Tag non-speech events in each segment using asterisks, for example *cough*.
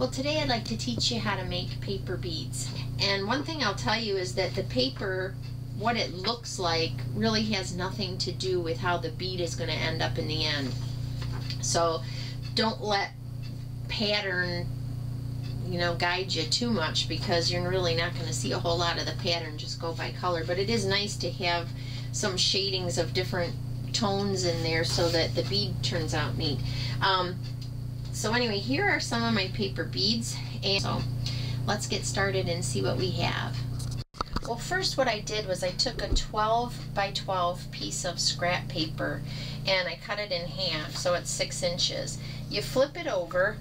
Well, today I'd like to teach you how to make paper beads. And one thing I'll tell you is that the paper, what it looks like, really has nothing to do with how the bead is going to end up in the end. So don't let pattern you know guide you too much because you're really not going to see a whole lot of the pattern just go by color but it is nice to have some shadings of different tones in there so that the bead turns out neat um, so anyway here are some of my paper beads and so let's get started and see what we have. Well first what I did was I took a 12 by 12 piece of scrap paper and I cut it in half so it's six inches. You flip it over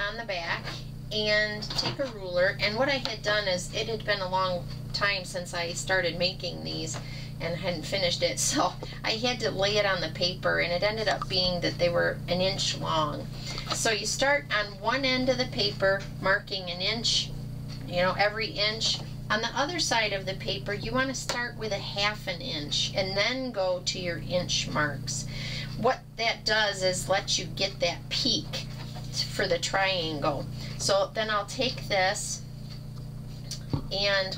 on the back and take a ruler and what I had done is it had been a long time since I started making these and hadn't finished it. *laughs* So I had to lay it on the paper and it ended up being that they were an inch long. So you start on one end of the paper marking an inch you know every inch. On the other side of the paper you want to start with a half an inch and then go to your inch marks. What that does is let you get that peak for the triangle. So then I'll take this and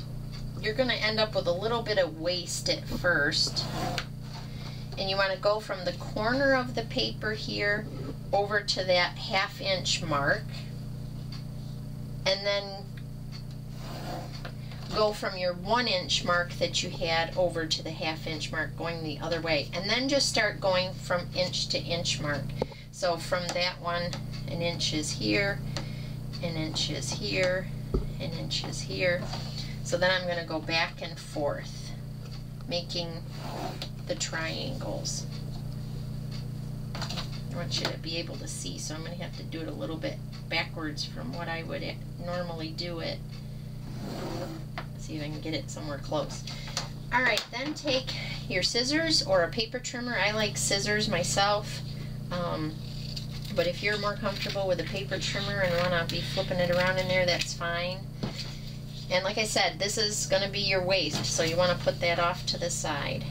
you're going to end up with a little bit of waste at first. And you want to go from the corner of the paper here over to that half inch mark. And then go from your one inch mark that you had over to the half inch mark going the other way. And then just start going from inch to inch mark. So from that one an inch is here, an inch is here, an inch is here. So then I'm going to go back and forth, making the triangles. I want you to be able to see, so I'm going to have to do it a little bit backwards from what I would normally do it. See if I can get it somewhere close. Alright, then take your scissors or a paper trimmer. I like scissors myself. Um, but if you're more comfortable with a paper trimmer and want to be flipping it around in there, that's fine. And like I said, this is going to be your waste, so you want to put that off to the side.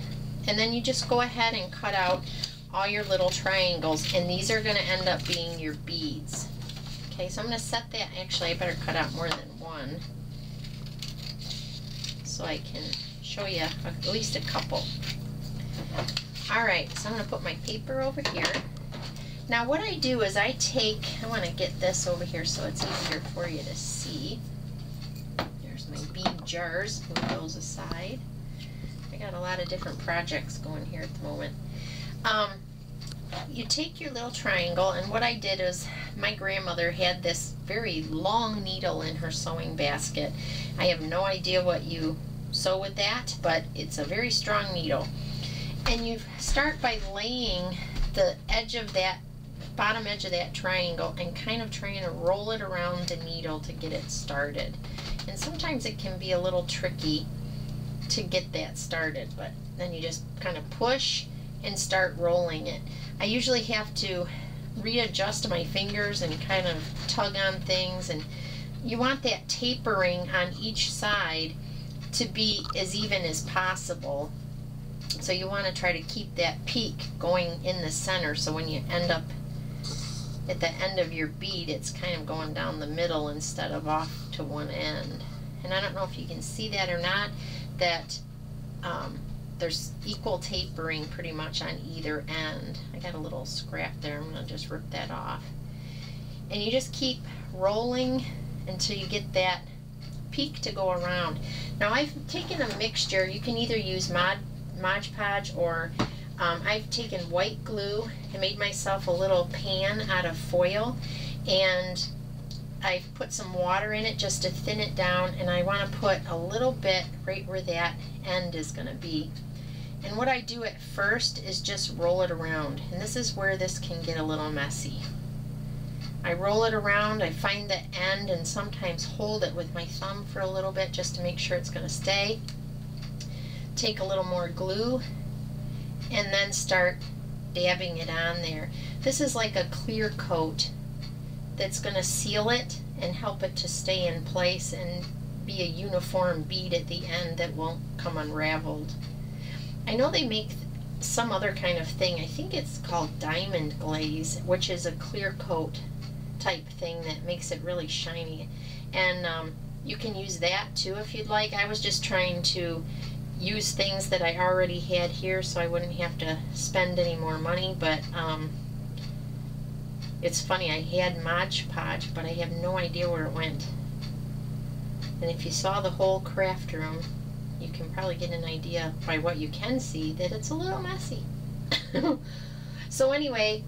And then you just go ahead and cut out all your little triangles, and these are going to end up being your beads. Okay, so I'm going to set that, actually I better cut out more than one, so I can show you at least a couple. Alright, so I'm going to put my paper over here. Now what I do is I take, I want to get this over here so it's easier for you to see. Bead jars, move those aside. I got a lot of different projects going here at the moment. Um, you take your little triangle and what I did is my grandmother had this very long needle in her sewing basket. I have no idea what you sew with that but it's a very strong needle and you start by laying the edge of that bottom edge of that triangle and kind of trying to roll it around the needle to get it started. And sometimes it can be a little tricky to get that started, but then you just kind of push and start rolling it. I usually have to readjust my fingers and kind of tug on things and you want that tapering on each side to be as even as possible. So you want to try to keep that peak going in the center so when you end up at the end of your bead it's kind of going down the middle instead of off to one end. And I don't know if you can see that or not that um, there's equal tapering pretty much on either end. I got a little scrap there. I'm gonna just rip that off. And you just keep rolling until you get that peak to go around. Now I've taken a mixture. You can either use Mod Mod Podge or um, I've taken white glue and made myself a little pan out of foil and I've put some water in it just to thin it down and I want to put a little bit right where that end is going to be. And what I do at first is just roll it around and this is where this can get a little messy. I roll it around, I find the end and sometimes hold it with my thumb for a little bit just to make sure it's going to stay. Take a little more glue and then start dabbing it on there. This is like a clear coat that's going to seal it and help it to stay in place and be a uniform bead at the end that won't come unraveled. I know they make some other kind of thing. I think it's called diamond glaze, which is a clear coat type thing that makes it really shiny. And um, you can use that too if you'd like. I was just trying to use things that I already had here so I wouldn't have to spend any more money, but um, it's funny, I had Mod Podge, but I have no idea where it went. And if you saw the whole craft room, you can probably get an idea by what you can see that it's a little messy. *laughs* so anyway,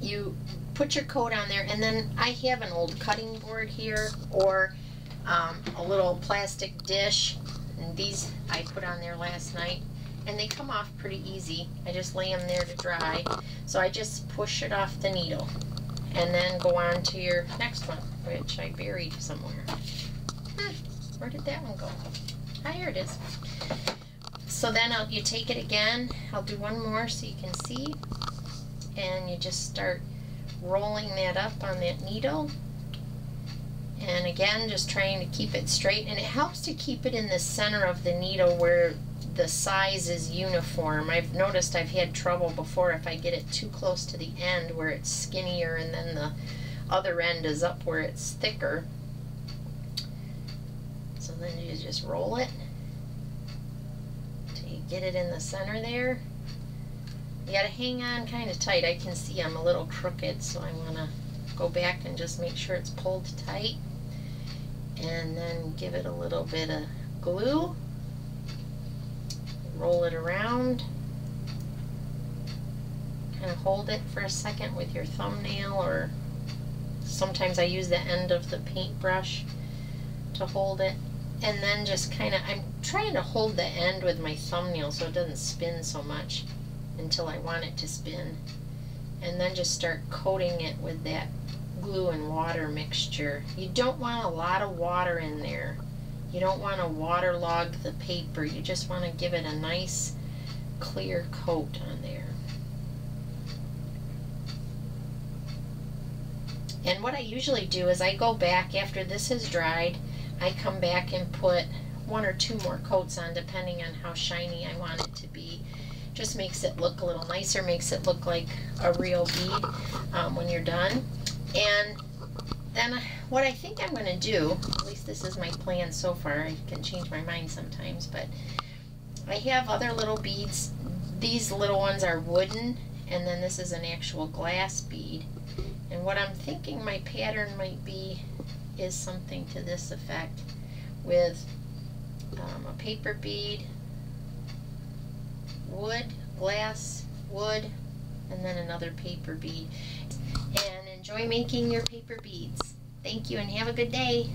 you put your coat on there and then I have an old cutting board here or um, a little plastic dish and these I put on there last night and they come off pretty easy. I just lay them there to dry. So I just push it off the needle and then go on to your next one, which I buried somewhere. Hmm, where did that one go? Ah, here it is. So then I'll, you take it again. I'll do one more so you can see. And you just start rolling that up on that needle. And again, just trying to keep it straight. And it helps to keep it in the center of the needle where the size is uniform. I've noticed I've had trouble before if I get it too close to the end where it's skinnier and then the other end is up where it's thicker. So then you just roll it till you get it in the center there. You gotta hang on kind of tight. I can see I'm a little crooked so I wanna go back and just make sure it's pulled tight and then give it a little bit of glue roll it around. Kind of hold it for a second with your thumbnail or sometimes I use the end of the paintbrush to hold it. And then just kind of, I'm trying to hold the end with my thumbnail so it doesn't spin so much until I want it to spin. And then just start coating it with that glue and water mixture. You don't want a lot of water in there you don't want to waterlog the paper. You just want to give it a nice clear coat on there. And what I usually do is I go back after this has dried, I come back and put one or two more coats on depending on how shiny I want it to be. Just makes it look a little nicer, makes it look like a real bead um, when you're done. And then what I think I'm going to do, at least this is my plan so far, I can change my mind sometimes, but I have other little beads. These little ones are wooden, and then this is an actual glass bead. And what I'm thinking my pattern might be is something to this effect with um, a paper bead, wood, glass, wood, and then another paper bead. Enjoy making your paper beads. Thank you and have a good day.